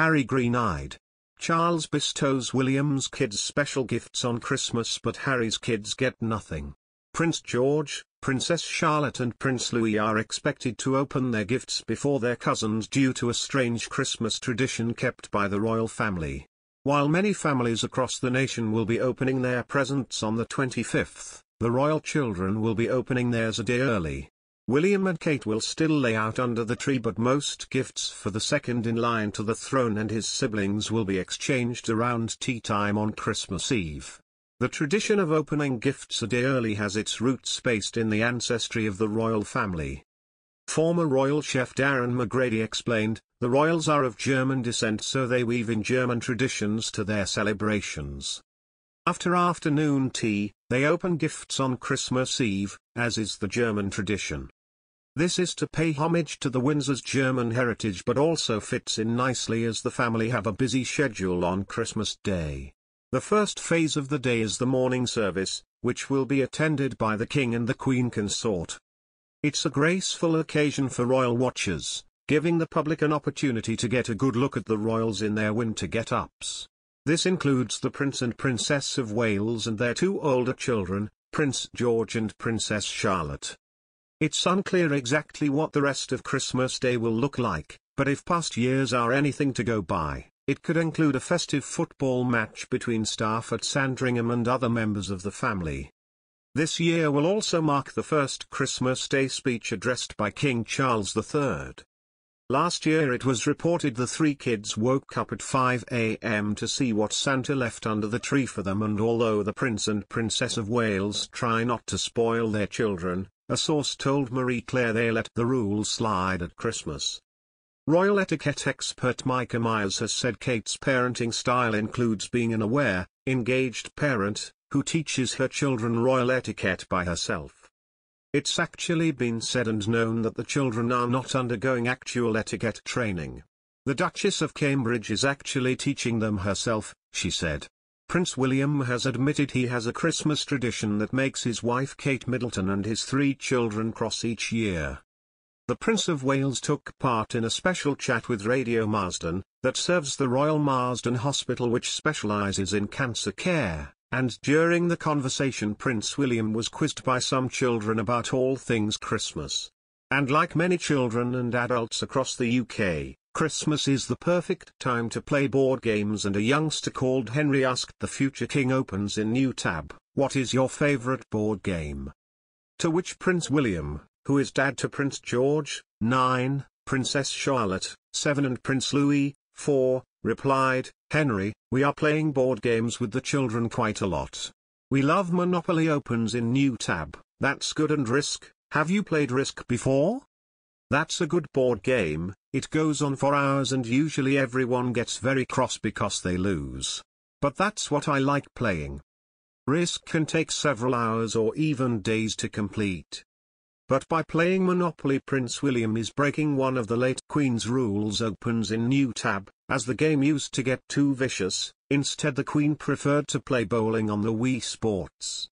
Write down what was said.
Harry green-eyed. Charles bestows William's kids special gifts on Christmas but Harry's kids get nothing. Prince George, Princess Charlotte and Prince Louis are expected to open their gifts before their cousins due to a strange Christmas tradition kept by the royal family. While many families across the nation will be opening their presents on the 25th, the royal children will be opening theirs a day early. William and Kate will still lay out under the tree but most gifts for the second in line to the throne and his siblings will be exchanged around tea time on Christmas Eve. The tradition of opening gifts a day early has its roots based in the ancestry of the royal family. Former royal chef Darren McGrady explained, the royals are of German descent so they weave in German traditions to their celebrations. After afternoon tea, they open gifts on Christmas Eve, as is the German tradition. This is to pay homage to the Windsor's German heritage but also fits in nicely as the family have a busy schedule on Christmas Day. The first phase of the day is the morning service, which will be attended by the King and the Queen consort. It's a graceful occasion for royal watchers, giving the public an opportunity to get a good look at the royals in their winter get-ups. This includes the Prince and Princess of Wales and their two older children, Prince George and Princess Charlotte. It's unclear exactly what the rest of Christmas Day will look like, but if past years are anything to go by, it could include a festive football match between staff at Sandringham and other members of the family. This year will also mark the first Christmas Day speech addressed by King Charles III. Last year it was reported the three kids woke up at 5 a.m. to see what Santa left under the tree for them and although the Prince and Princess of Wales try not to spoil their children, a source told Marie Claire they let the rules slide at Christmas. Royal etiquette expert Myka Meier has said Kate's parenting style includes being an aware, engaged parent, who teaches her children royal etiquette by herself. It's actually been said and known that the children are not undergoing actual etiquette training. The Duchess of Cambridge is actually teaching them herself, she said. Prince William has admitted he has a Christmas tradition that makes his wife Kate Middleton and his three children cross each year. The Prince of Wales took part in a special chat with Radio Marsden, that serves the Royal Marsden Hospital which specialises in cancer care. And during the conversation Prince William was quizzed by some children about all things Christmas. And like many children and adults across the UK, Christmas is the perfect time to play board games and a youngster called Henry asked the future king opens in new tab, what is your favourite board game? To which Prince William, who is dad to Prince George, 9, Princess Charlotte, 7 and Prince Louis, 4, replied, Henry, we are playing board games with the children quite a lot. We love Monopoly opens in new tab, that's good and Risk, have you played Risk before? That's a good board game, it goes on for hours and usually everyone gets very cross because they lose. But that's what I like playing. Risk can take several hours or even days to complete. But by playing Monopoly Prince William is breaking one of the late Queen's rules opens in new tab, as the game used to get too vicious, instead the Queen preferred to play bowling on the Wii Sports.